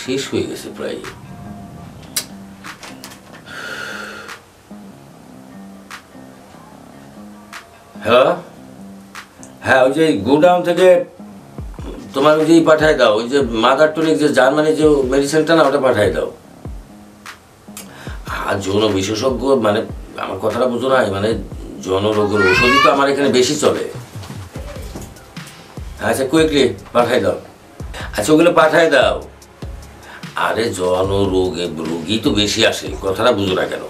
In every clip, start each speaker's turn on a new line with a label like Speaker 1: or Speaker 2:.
Speaker 1: শেষ হয়ে গেছে প্রায়। হ্যালো হ্যাঁ ওই যে গোডাউন থেকে তোমার ওই যে পাঠায় দাও, ওই যে মাদার টনিক যে জার্মানি যে মেডিসিনটা না, ওটা পাঠায় দাও। আর যৌন বিশেষজ্ঞ মানে আমার কথাটা বুঝো না মানে যৌন রোগের ওষুধই তো আমার এখানে বেশি চলে। আচ্ছা কুইকলি পাঠাই দাও। আচ্ছা ওগুলো পাঠাই দাও। আরে যৌন রোগে রোগী তো বেশি আসে, কথাটা বুঝো না কেন?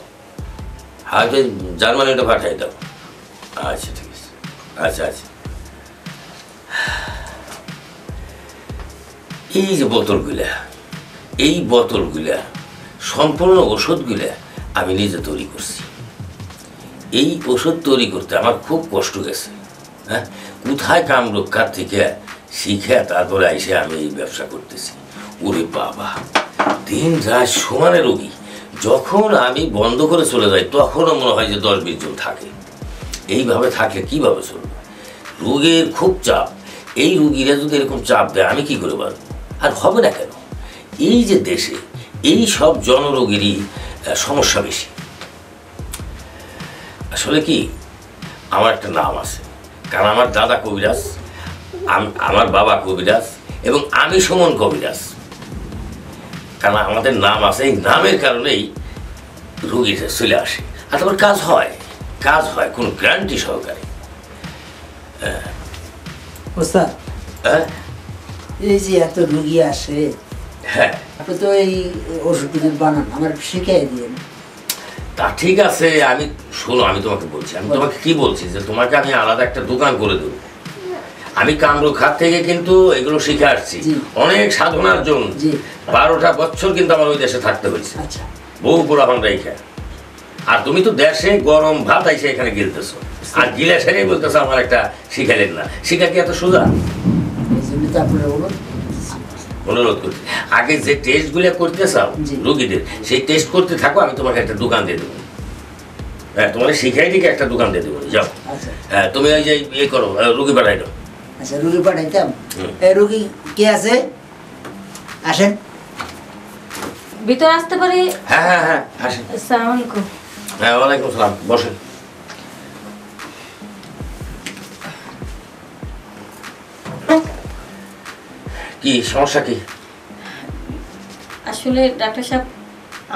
Speaker 1: হ্যাঁ তো জার্মানিটা পাঠাই দাও। আচ্ছা ঠিক আছে। আচ্ছা আচ্ছা। এই যে বোতলগুলা, এই বোতলগুলা, সম্পূর্ণ ওষুধগুলা আমি নিজে তৈরি করছি। এই ওষুধ তৈরি করতে আমার খুব কষ্ট গেছে হ্যাঁ? কোথায় কাম রক্ষার থেকে শিখে তারপরে এসে আমি এই ব্যবসা করতেছি। ওরে বাবা, দিন রাত সমানে রোগী। যখন আমি বন্ধ করে চলে যাই, তখনও মনে হয় যে দশ বিশ জন থাকে। এইভাবে থাকলে কীভাবে চলবে? রোগের খুব চাপ। এই রুগীরা যদি এরকম চাপ দেয়, আমি কি করে পারব আর হবে না কেন? এই যে দেশে, এই সব জনরোগেরই সমস্যা বেশি। আসলে কি, আমার একটা নাম আছে। কারণ আমার দাদা কবিরাজ, আম- আমার বাবা কবিরাজ, এবং আমি সুমন কবিরাজ। কারণ আমাদের নাম আছে এই নামের কারণেই রুগীরা চলে আসে। আর তারপর কাজ হয় কাজ হয় কোনো গ্যারান্টি সহকারে।
Speaker 2: ওস্তাদ
Speaker 1: হ্যাঁ?
Speaker 2: এই যে এত রুগী আসে
Speaker 1: হ্যাঁ।
Speaker 2: আপনি তো এই ওষুধগুলো বানান আমার শিখাই দিন।
Speaker 1: তা ঠিক আছে আমি শোনো আমি তোমাকে বলছি আমি তোমাকে কি বলছি যে তোমাকে আমি আলাদা একটা দোকান করে দেবো। আমি কামরু হাত থেকে কিন্তু এগুলো শিখে আসছি। অনেক সাধনার জন্য। বারোটা বছর কিন্তু আমার ওই দেশে থাকতে হয়েছে।
Speaker 2: আচ্ছা।
Speaker 1: বহু পুরাতন রেখা। আর তুমি তো দেশে গরম ভাত আইসে এখানে গিলতেছো। আর গিলে সেটাই বলতেছো আমার একটা শিখালেন না। শিখা কি এত সোজা?
Speaker 2: অনুরোধ।
Speaker 1: করছি আগে যে টেস্টগুলো করতে চাও রুগীদের সেই টেস্ট করতে থাকো আমি তোমাকে একটা দোকান দিয়ে দেবো। হ্যাঁ তোমার শিখাই দিকে একটা দোকান দিয়ে দেবো। যাও।
Speaker 2: আচ্ছা।
Speaker 1: হ্যাঁ তুমি ওই যে ইয়ে করো রুগী পাঠাই দাও।
Speaker 2: আচ্ছা রুগী পাঠাইতাম। এই রুগী কে আছে? আসেন।
Speaker 3: ভিতরে আসতে পারি?
Speaker 1: হ্যাঁ হ্যাঁ হ্যাঁ আসেন।
Speaker 3: আসসালামু আলাইকুম।
Speaker 1: হ্যাঁ ওয়ালাইকুম সালাম বসেন। কি সমস্যা কি?
Speaker 3: আসলে ডাক্তার সাহেব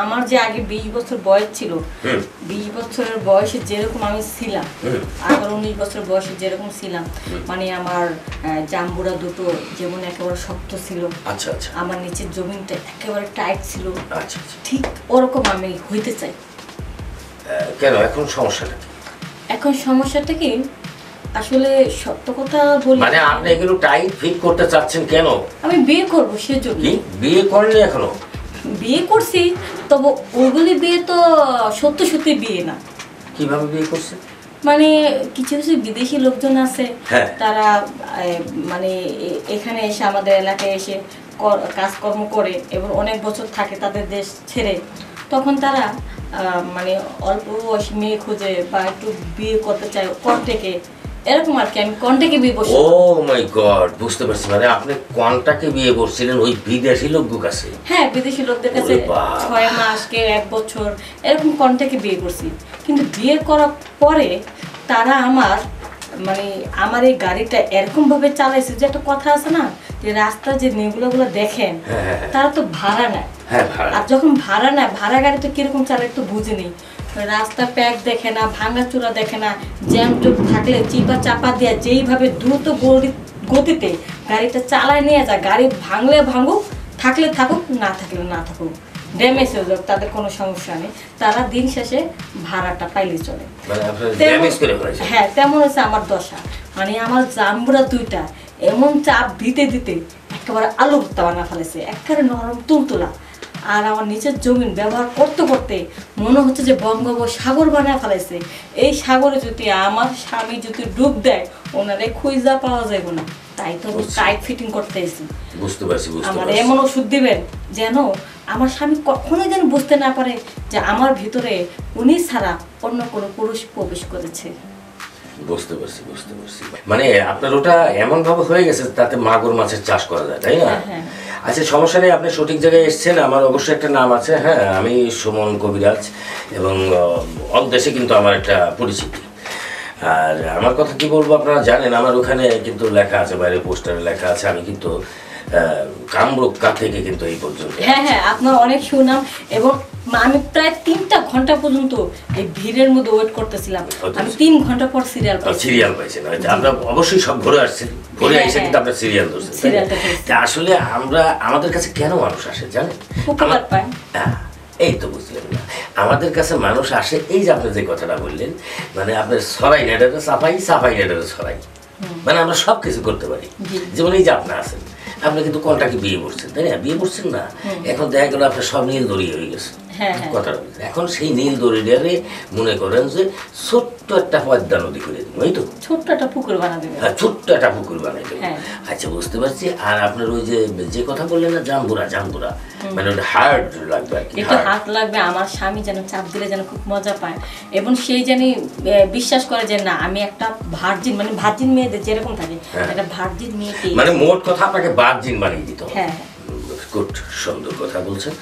Speaker 3: আমার যে আগে বিশ বছর বয়স ছিল বিশ বছরের বয়সে যেরকম আমি ছিলাম। আবার উনিশ বছর বয়সে যেরকম ছিলাম মানে আমার জাম্বুরা দুটো যেমন একেবারে শক্ত ছিল
Speaker 1: আচ্ছা আচ্ছা।
Speaker 3: আমার নিচের জমিনটা একেবারে টাইট ছিল
Speaker 1: আচ্ছা
Speaker 3: ঠিক ওরকম আমি হইতে চাই।
Speaker 1: কেন এখন সমস্যাটা
Speaker 3: এখন সমস্যাটা কি? আসলে সত্য কথা বলি
Speaker 1: মানে আপনি এগুলো টাইট ফিট করতে চাচ্ছেন কেন?
Speaker 3: আমি বিয়ে করব সেজন্য
Speaker 1: বিয়ে করেনি এখনও?
Speaker 3: বিয়ে করছি তবে ওগুলি বিয়ে তো সত্য সত্যি বিয়ে না।
Speaker 1: কীভাবে বিয়ে করছে?
Speaker 3: মানে কিছু কিছু বিদেশি লোকজন আছে
Speaker 1: হ্যাঁ।
Speaker 3: তারা মানে এখানে এসে আমাদের এলাকায় এসে কাজকর্ম করে এবং অনেক বছর থাকে তাদের দেশ ছেড়ে তখন তারা আহ, মানে অল্প বয়সী মেয়ে খুঁজে বা একটু বিয়ে করতে চায় কন্টেকে এরকম আর কি আমি কন্টেকে বিয়ে করছি
Speaker 1: ও মাই গড বুঝতে পারছি। মানে আপনি কোনটাকে বিয়ে করছিলেন? ওই বিদেশি লোক কাছে?
Speaker 3: হ্যাঁ বিদেশি লোকদের কাছে ছয় মাস কে এক বছর এরকম কন্ট্যাক্টে বিয়ে করছি? কিন্তু বিয়ে করার পরে তারা আমার মানে আমার এই গাড়িটা এরকম ভাবে চালাইছে যে একটা কথা আছে না যে রাস্তা যে নেগুলোগুলো দেখেন
Speaker 1: হ্যাঁ, হ্যাঁ, হ্যাঁ।
Speaker 3: তারা তো ভাড়া নেয়। আর যখন ভাড়া নেয় ভাড়া গাড়ি তো কীরকম চালায় একটু বুঝে নেই। রাস্তা প্যাক দেখে না ভাঙা চূড়া দেখে না জ্যাম টুপ থাকলে চিপা চাপা দেওয়া যেইভাবে দ্রুত গতিতে গাড়িটা চালায় নিয়ে যায় গাড়ি ভাঙলে ভাঙুক থাকলে থাকুক না থাকলে না থাকুক ড্যামেজ হয়ে যাক তাদের কোনো সমস্যা নেই। তারা দিন শেষে ভাড়াটা পাইলে চলে।
Speaker 1: মানে
Speaker 3: হ্যাঁ তেমন হচ্ছে আমার দশা। মানে আমার জাম্বুরা দুইটা এমন চাপ দিতে দিতে একেবারে আলু ভর্তা বানা ফেলেছে একেবারে নরম তুলতুলা। আর আমার নিচের জমিন ব্যবহার করতে করতে মনে হচ্ছে যে বঙ্গব সাগর বানায় ফেলেছে এই সাগরে যদি আমার স্বামী যদি ডুব দেয় ওনারে খুঁজা পাওয়া যাবে না। তাই তো টাইট ফিটিং করতে এসেছি
Speaker 1: বুঝতে পারছি
Speaker 3: আমার এমন ওষুধ দিবেন যেন আমার স্বামী কখনোই যেন বুঝতে না পারে যে আমার ভিতরে উনি ছাড়া অন্য কোনো পুরুষ প্রবেশ করেছে।
Speaker 1: বুঝতে পারছি বুঝতে পারছি। মানে আপনার ওটা এমন ভাবে হয়ে গেছে তাতে মাগুর মাছের চাষ করা যায় তাই না?
Speaker 3: হ্যাঁ, হ্যাঁ।
Speaker 1: আচ্ছা সমস্যা নেই আপনি সঠিক জায়গায় এসেছেন আমার অবশ্যই একটা নাম আছে হ্যাঁ আমি সুমন কবিরাজ এবং অদেশে কিন্তু আমার একটা পরিচিতি। আর আমার কথা কি বলব আপনারা জানেন আমার ওখানে কিন্তু লেখা আছে বাইরে পোস্টারে লেখা আছে আমি কিন্তু আহ, কামরূপকা থেকে কিন্তু এই পর্যন্ত
Speaker 3: হ্যাঁ হ্যাঁ আপনার অনেক সুনাম এবং আমি প্রায় তিনটা ঘণ্টা পর্যন্ত এই ভিড়ের মধ্যে ওয়েট করতেছিলাম।
Speaker 1: আচ্ছা।
Speaker 3: আমি তিন ঘণ্টা পর সিরিয়াল
Speaker 1: সিরিয়াল পাইছেন। হয়তো আমরা অবশ্যই সব ঘুরে আসছেন ঘুরে
Speaker 3: হ্যাঁ,
Speaker 1: এসে
Speaker 3: হ্যাঁ।
Speaker 1: কিন্তু আমরা সিরিয়াল ধরছি
Speaker 3: সিরিয়ালটা
Speaker 1: আসলে আমরা আমাদের কাছে কেন মানুষ আসে জানেন?
Speaker 3: উপকার পায়।
Speaker 1: হ্যাঁ, এই তো বুঝলেন না। আমাদের কাছে মানুষ আসে এই যে আপনি যে কথাটা বললেন মানে আপনার সরাই সাফাই সাফাই সরাই। মানে আমরা সব কিছু করতে পারি। যেমন এই যে আপনি আছেন আপনি কিন্তু কোনটাকে বিয়ে করছেন তাই না? বিয়ে করছেন না। এখন দেখা গেল আপনার সব নীল দড়িয়ে হয়ে গেছে। কথাটা এখন সেই নীল দড়িটারে মনে করেন যে ছোট্ট একটা পদ্মা নদী করে দিন এই তো?
Speaker 3: ছোট্ট একটা পুকুর বানা দেবে।
Speaker 1: হ্যাঁ, ছোট্ট একটা পুকুর বানাই দেবো।
Speaker 3: হ্যাঁ।
Speaker 1: আচ্ছা বুঝতে পারছি। আর আপনার ওই যে যে কথা বললেন না জাম্বুরা জাম্বুরা মানে ওটা হার্ড লাগবে আর কি
Speaker 3: একটু হাত লাগবে আমার স্বামী যেন চাপ দিলে যেন খুব মজা পায়। এবং সেই জানি বিশ্বাস করে যে না আমি একটা ভার্জিন মানে ভার্জিন মেয়েদের যেরকম থাকে
Speaker 1: হ্যাঁ।
Speaker 3: একটা ভার্জিন মেয়ে পেয়ে
Speaker 1: মানে মোট কথা আপনাকে বার্জিন বানিয়ে দিতে
Speaker 3: হ্যাঁ।
Speaker 1: গুড সুন্দর কথা বলছেন।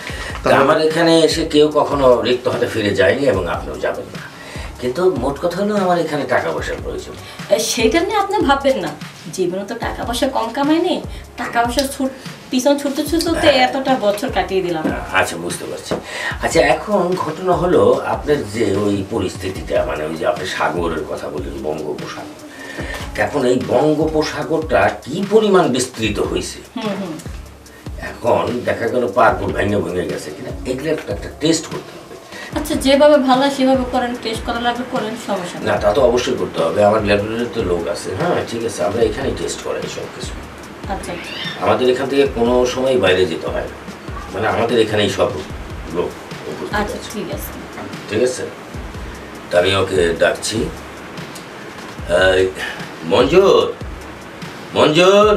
Speaker 1: আমার এখানে এসে কেউ কখনো রিক্ত হাতে ফিরে যায়নি এবং আপনিও যাবেন না। কিন্তু মোট কথা হলো আমার এখানে টাকা পয়সার প্রয়োজন।
Speaker 3: এ, সেইটা নিয়ে আপনি ভাববেন না। জীবনে তো টাকা পয়সা কম কামায়নি টাকা পয়সা ছুট পিছন ছুটতে ছুটতে এতটা বছর কাটিয়ে দিলাম।
Speaker 1: আচ্ছা বুঝতে পারছি। আচ্ছা এখন ঘটনা হলো আপনার যে ওই পরিস্থিতিটা মানে ওই যে আপনি সাগরের কথা বললেন বঙ্গোপসাগর। এখন এই বঙ্গোপসাগরটা কি পরিমাণ বিস্তৃত হয়েছে?
Speaker 3: হুম হুম।
Speaker 1: এখন দেখা গেল পারপুর ভেঙে ভেঙে গেছে কিনা এগুলো একটা একটা টেস্ট করতে হবে।
Speaker 3: আচ্ছা যেভাবে ভালো সেভাবে করেন টেস্ট করা লাগবে করেন সমস্যা
Speaker 1: না তা তো অবশ্যই করতে হবে। আমার ল্যাবরেটরিতে লোক আছে হ্যাঁ ঠিক আছে আমরা এখানেই টেস্ট করাই সব কিছু
Speaker 3: আচ্ছা।
Speaker 1: আমাদের এখান থেকে কোনো সময় বাইরে যেতে হয় না। মানে আমাদের এখানেই সব লোক
Speaker 3: আচ্ছা ঠিক আছে।
Speaker 1: ঠিক আছে? তা আমি ওকে ডাকছি। মঞ্জুর মঞ্জুর!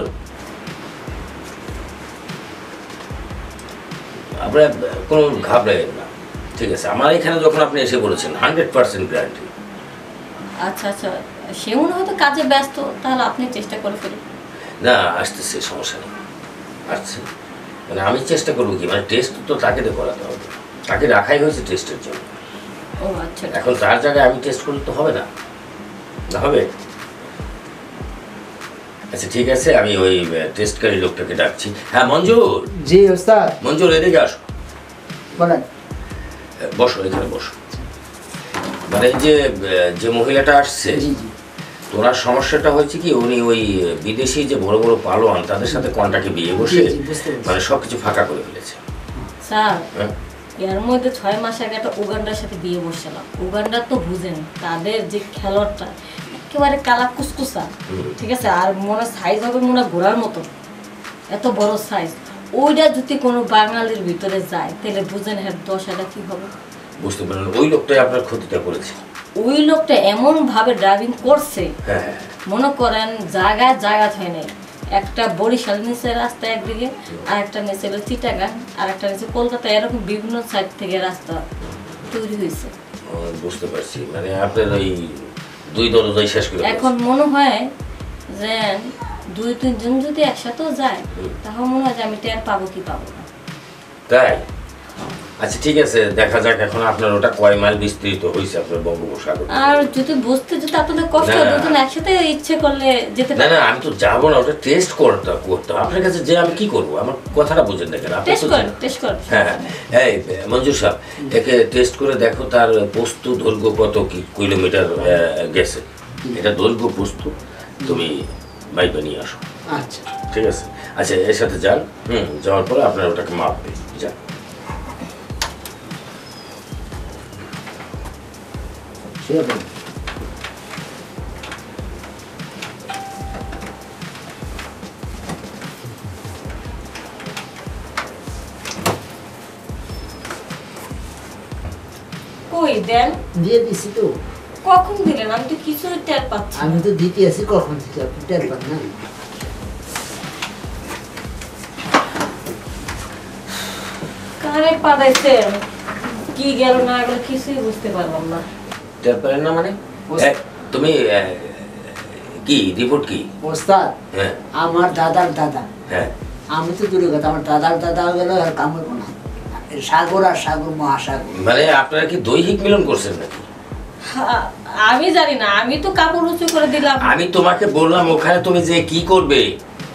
Speaker 1: আপনার কোনো ঘাবড়াবেন না। ঠিক আছে আমার এখানে যখন আপনি এসে বলেছেন হান্ড্রেড পার্সেন্ট গ্যারান্টি।
Speaker 3: আচ্ছা আচ্ছা সে মনে হয়তো কাজে ব্যস্ত তাহলে আপনি চেষ্টা করে ফেলুন।
Speaker 1: না আসতেছে সমস্যা নেই। আসছে। মানে আমি চেষ্টা করব কি মানে টেস্ট তো তাকে তো করাতে হবে। তাকে রাখাই হয়েছে টেস্টের জন্য।
Speaker 3: ও আচ্ছা
Speaker 1: এখন তার জায়গায় আমি টেস্ট করলে তো হবে না। না হবে? আচ্ছা ঠিক আছে আমি ওই টেস্টকারী লোকটাকে ডাকছি। হ্যাঁ মঞ্জুর?
Speaker 2: জি ওস্তাদ।
Speaker 1: মঞ্জুর এদিকে আসো।
Speaker 2: বলেন।
Speaker 1: বসো এখানে বসো। মানে যে যে মহিলাটা আসছে
Speaker 2: জি জি।
Speaker 1: তোনার সমস্যাটা হয়েছে কি উনি ওই বিদেশি যে বড় বড় পালোয়ান তাদের সাথে কন্টাকে বিয়ে বসে মানে সবকিছু ফাঁকা করে ফেলেছে।
Speaker 3: স্যার
Speaker 1: হ্যাঁ?
Speaker 3: এর মধ্যে ছয় মাস আগে একটা উগান্ডার সাথে বিয়ে বসছিলাম। উগান্ডার তো বুঝেন তাদের যে খেলোয়াড়টা একেবারে কালা কুসকুসা ঠিক আছে? আর মনে সাইজ হবে মনে ঘোড়ার মতো। এত বড় সাইজ ওইটা যদি কোনো বাঙালির ভিতরে যায় তাহলে বুঝেন হ্যাঁ দশ হাজার কি হবে?
Speaker 1: বুঝতে পারলেন ওই লোকটাই আপনার ক্ষতিটা করেছে।
Speaker 3: ওই লোকটা এমন ভাবে ড্রাইভিং করছে
Speaker 1: হ্যাঁ।
Speaker 3: মনে করেন জায়গায় জায়গা হয় নাই। একটা বরিশাল নিচে রাস্তা একদিকে আর একটা নিচে হলো চিটাগাং আর একটা নিচে কলকাতা এরকম বিভিন্ন সাইড থেকে রাস্তা তৈরি হয়েছে।
Speaker 1: বুঝতে পারছি। মানে আপনার ওই দুই দরজাই শেষ করে
Speaker 3: এখন মনে হয় যে দুই তিনজন যদি একসাথেও যায় তাহলে মনে হয় যে আমি টের পাবো কি পাবো না।
Speaker 1: তাই? আচ্ছা ঠিক আছে দেখা যাক এখন আপনার ওটা কয় মাইল বিস্তৃত হয়েছে আপনার বঙ্গোপসাগর।
Speaker 3: আর যদি বুঝতে যদি আপনাদের কষ্ট হয় দুজন একসাথে ইচ্ছে করলে যেতে
Speaker 1: না না আমি তো যাব না ওটা টেস্ট করতে করতে। হবে। আপনার কাছে যে আমি কি করব? আমার কথাটা বুঝেন দেখেন আপনি
Speaker 3: টেস্ট
Speaker 1: তো
Speaker 3: করেন টেস্ট করেন।
Speaker 1: হ্যাঁ হ্যাঁ। এই মঞ্জুর সাহেব একে টেস্ট করে দেখো তার বস্তু দৈর্ঘ্য কত কি কিলোমিটার গেছে। এটা দৈর্ঘ্য বস্তু তুমি বাইকে নিয়ে আসো।
Speaker 2: আচ্ছা।
Speaker 1: ঠিক আছে? আচ্ছা এর সাথে যান হুম যাওয়ার পরে আপনার ওটাকে মাপবে যান
Speaker 2: পড়ুন।
Speaker 3: কই দেন?
Speaker 2: দিয়ে দিছি তো।
Speaker 3: কখন দিলেন? আমি তো কিছুই টের পাচ্ছি না।
Speaker 2: আমি তো দিতে আছি কখন থেকে আপনি টের পান না।
Speaker 3: কারে পাঠাইছেন? কি গেল না গেল কিছুই বুঝতে পারলাম না।
Speaker 1: টের পেলেন না মানে? তুমি কি রিপোর্ট কি?
Speaker 2: ওস্তাদ
Speaker 1: হ্যাঁ।
Speaker 2: আমার দাদার দাদা।
Speaker 1: হ্যাঁ।
Speaker 2: আমি তো দূরে কথা আমার দাদার দাদা গেল আর কামড় না সাগর আর সাগর মহাসাগর।
Speaker 1: মানে আপনারা কি দৈহিক মিলন করছেন নাকি?
Speaker 3: আমি জানি না আমি তো কাপড় উঁচু করে দিলাম।
Speaker 1: আমি তোমাকে বললাম ওখানে তুমি যে কি করবে?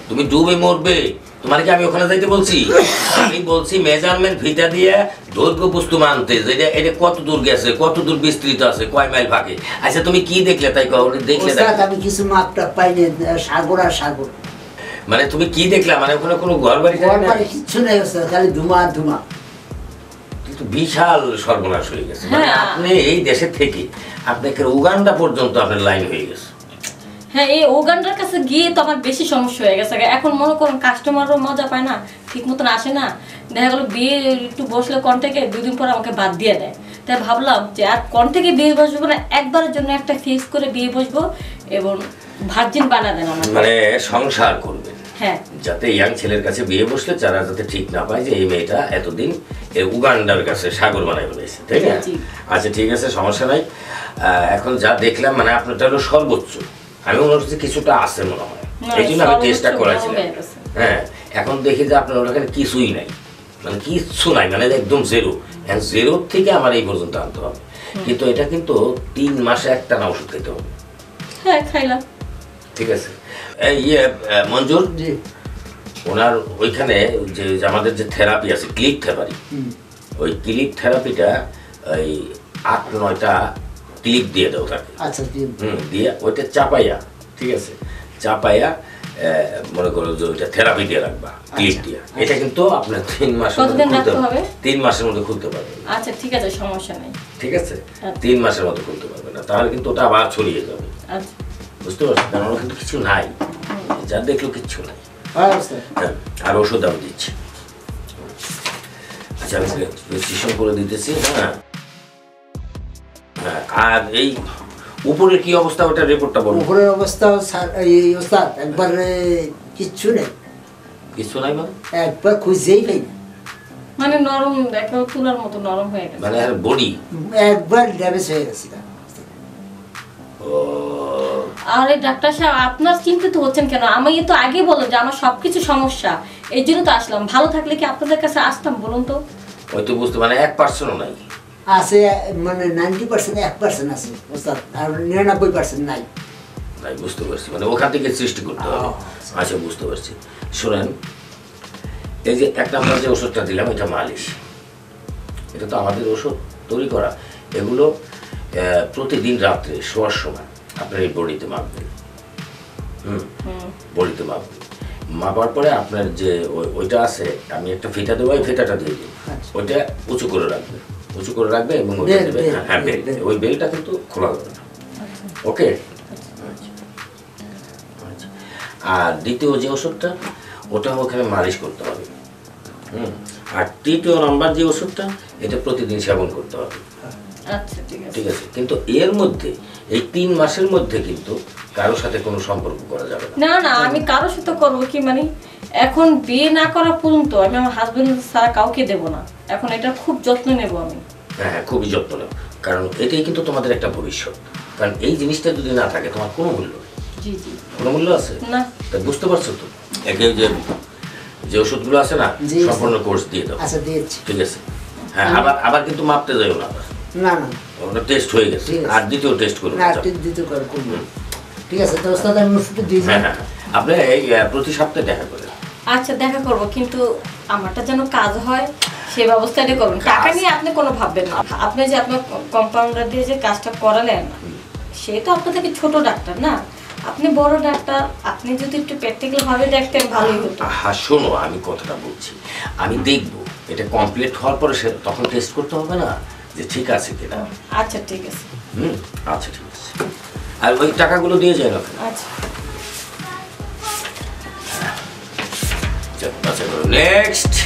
Speaker 1: তুমি ডুবে মরবে। তোমার কি আমি ওখানে যাইতে বলছি? আমি বলছি মেজারমেন্ট ফিতা দিয়ে দৈর্ঘ্য বস্তু মানতে যে এটা- এটা কত দূর গেছে কত দূর বিস্তৃত আছে কয় মাইল ফাঁকে। আচ্ছা তুমি কি দেখলে তাই কও দেখলে
Speaker 2: আমি কিছু মাপটা পাইনি সাগর আর সাগর।
Speaker 1: মানে তুমি কি দেখলা? মানে ওখানে কোনো ঘর বাড়ি
Speaker 2: ঘর
Speaker 1: নাই?
Speaker 2: মানে কিচ্ছু নেই খালি ধুমা ধুমা।
Speaker 1: বিশাল সর্বনাশ হয়ে গেছে। মানে
Speaker 3: হ্যাঁ।
Speaker 1: আপনি এই দেশে থেকে আপনাকে উগান্ডা পর্যন্ত আপনার লাইন হয়ে গেছে।
Speaker 3: হ্যাঁ এই ওগানটার কাছে গিয়ে তো আমার বেশি সমস্যা হয়ে গেছে। এখন মনে করুন কাস্টমারও মজা পায় না ঠিক মতন আসে না। দেখা গেলো বিয়ে একটু বসলে কন থেকে দুদিন পর আমাকে বাদ দিয়ে দেয়। তাই ভাবলাম যে আর কন থেকে বিয়ে বসবো না একবারের জন্য একটা ফিক্স করে বিয়ে বসবো এবং ভার্জিন বানা দেন আমার
Speaker 1: মানে সংসার করবেন।
Speaker 3: হ্যাঁ।
Speaker 1: যাতে ইয়াং ছেলের কাছে বিয়ে বসলে যারা যাতে ঠিক না পায় যে এই মেয়েটা এতদিন এ উগান্ডার কাছে সাগর বানাই ফেলেছে তাই না? আচ্ছা ঠিক আছে সমস্যা নাই। এখন যা দেখলাম মানে আপনারটা হলো সর্বোচ্চ। আমি মনে হচ্ছে কিছুটা আছে মনে হয়। এই জন্য আমি চেষ্টা
Speaker 3: বড়
Speaker 1: করেছিলাম
Speaker 3: হ্যাঁ
Speaker 1: এখন দেখি যে আপনার ওখানে কিছুই নাই। মানে কিচ্ছু নাই মানে একদম জিরো জিরো থেকে আমার এই পর্যন্ত আনতে হবে। কিন্তু এটা কিন্তু তিন মাসে একটা না ওষুধ খেতে হবে।
Speaker 3: হ্যাঁ খাইলাম।
Speaker 1: ঠিক আছে। ইয়ে মঞ্জুর
Speaker 2: জি
Speaker 1: ওনার ওইখানে যে যে আমাদের যে থেরাপি আছে ক্লিক থেরাপি ওই ক্লিক থেরাপিটা ওই আট নয়টা ক্লিক দিয়ে দাও তাকে।
Speaker 2: আচ্ছা
Speaker 1: হুম দিয়ে ওইটা চাপাইয়া ঠিক আছে? চাপাইয়া মনে করো যে ওইটা থেরাপি দিয়ে রাখবা ক্লিক
Speaker 2: আচ্ছা,
Speaker 1: দিয়ে। এটা কিন্তু আপনার তিন মধ্যে
Speaker 3: কতদিন রাখতে হবে?
Speaker 1: তিন মাসের মধ্যে খুলতে পারবেন
Speaker 3: আচ্ছা ঠিক আছে সমস্যা নেই।
Speaker 1: ঠিক আছে?
Speaker 3: আচ্ছা।
Speaker 1: তিন মাসের মধ্যে খুলতে পারবে না। তাহলে কিন্তু ওটা আবার ছড়িয়ে যাবে।
Speaker 3: আচ্ছা।
Speaker 1: বুঝতে পারছ কারণ ওর কিন্তু কিছু নাই। যা দেখল কিচ্ছু নাই।
Speaker 2: হ্যাঁ
Speaker 1: আর ওষুধ আমি দিচ্ছি। আচ্ছা আমি প্রেসক্রিপশন করে দিতেছি হ্যাঁ, আর এই উপরের কি অবস্থা ওটা রিপোর্টটা বলব
Speaker 2: উপরের অবস্থা এই ওস্তাদ একবার কিচ্ছু নেই।
Speaker 1: কিছু নাই মানে?
Speaker 2: একবার খুঁজেই পাই
Speaker 3: মানে নরম একেবারে তুলার মতো নরম হয়ে গেছে।
Speaker 1: মানে আর বডি?
Speaker 2: একবার ড্যামেজ হয়ে গেছে।
Speaker 3: আরে ডাক্তার সাহেব আপনার চিন্তিত হচ্ছেন কেন? আমি তো আগে বললাম যে আমার সবকিছু সমস্যা এই জন্য তো আসলাম। ভালো থাকলে কি আপনাদের কাছে আসতাম বলুন তো?
Speaker 1: ওই তো বুঝতে মানে এক পার্সেন্টও নাই।
Speaker 2: আছে মানে নাইনটি পার্সেন্ট এক পার্সেন্ট আছে ওস্তাদ আর নিরানব্বই পার্সেন্ট নাই।
Speaker 1: নাই বুঝতে পারছি। মানে ওখান থেকে সৃষ্টি করতে হবে। আচ্ছা। বুঝতে পারছি। শোনেন এই যে এক নাম্বার যে ওষুধটা দিলাম এটা মালিশ। এটা তো আমাদের ওষুধ তৈরি করা। এগুলো আহ, প্রতিদিন রাত্রে শোয়ার সময় আপনার এই বডিতে মাপবেন হুম? বডিতে মাপবেন মাপার পরে আপনার যে ওই- ওইটা আছে আমি একটা ফিতা দেবো ওই ফিতাটা দিয়ে দিই।
Speaker 2: আচ্ছা।
Speaker 1: ওইটা উঁচু করে রাখবে। উঁচু করে রাখবে এবং হ্যাঁ, হ্যাঁ। ওই বেলটা কিন্তু খোলা যাবে না। ওকে? আচ্ছা। আর দ্বিতীয় যে ওষুধটা ওটা ওখানে মালিশ করতে হবে। হুম? আর তৃতীয় নাম্বার যে ওষুধটা এটা প্রতিদিন সেবন করতে হবে।
Speaker 3: আচ্ছা ঠিক আছে।
Speaker 1: ঠিক আছে? কিন্তু এর মধ্যে এই তিন মাসের মধ্যে কিন্তু কারোর সাথে কোনো সম্পর্ক করা যাবে না।
Speaker 3: না না আমি কারোর সাথে করব কি মানে? এখন বিয়ে না করা পর্যন্ত আমি আমার হাজবেন্ড ছাড়া কাউকে দেব না। এখন এটা খুব যত্ন নেব আমি।
Speaker 1: হ্যাঁ হ্যাঁ খুবই যত্ন নেও কারণ এটাই কিন্তু তোমাদের একটা ভবিষ্যৎ। কারণ এই জিনিসটা যদি না থাকে তোমার কোনো মূল্য
Speaker 3: জি জি।
Speaker 1: কোনো মূল্য আছে?
Speaker 3: না।
Speaker 1: তা বুঝতে পারছ তো? একে যে যে ওষুধগুলো আছে না সম্পূর্ণ কোর্স দিয়ে দাও।
Speaker 2: আচ্ছা দিয়েছি।
Speaker 1: ঠিক আছে। হ্যাঁ আবার আবার কিন্তু মাপতে যাইও না
Speaker 2: না না।
Speaker 1: ওটা টেস্ট হয়ে গেছে। আর দ্বিতীয় টেস্ট করব
Speaker 2: না একটু দিতে করে ঠিক আছে তো ওস্তাদ আমি ওষুধটা দিয়ে দিই
Speaker 1: হ্যাঁ হ্যাঁ। আপনি এই প্রতি সপ্তাহে দেখা করেন
Speaker 3: আচ্ছা দেখা করব কিন্তু আমারটা যেন কাজ হয় সেই ব্যবস্থাটা করুন। টাকা নিয়ে আপনি কোনো ভাববেন না। আপনি যে আপনার কম্পাউন্ডার দিয়ে যে কাজটা করালেন সে তো আপনার থেকে ছোট ডাক্তার না? আপনি বড় ডাক্তার আপনি যদি একটু প্র্যাকটিক্যাল ভাবে দেখতেন ভালোই হতো।
Speaker 1: হ্যাঁ শোনো আমি কথাটা বলছি। আমি দেখব এটা কমপ্লিট হওয়ার পরে সে তখন টেস্ট করতে হবে না? যে ঠিক আছে কিনা?
Speaker 3: আচ্ছা ঠিক আছে।
Speaker 1: হুম আচ্ছা ঠিক আছে। আর ওই টাকাগুলো দিয়ে যায় না
Speaker 3: আচ্ছা।
Speaker 1: next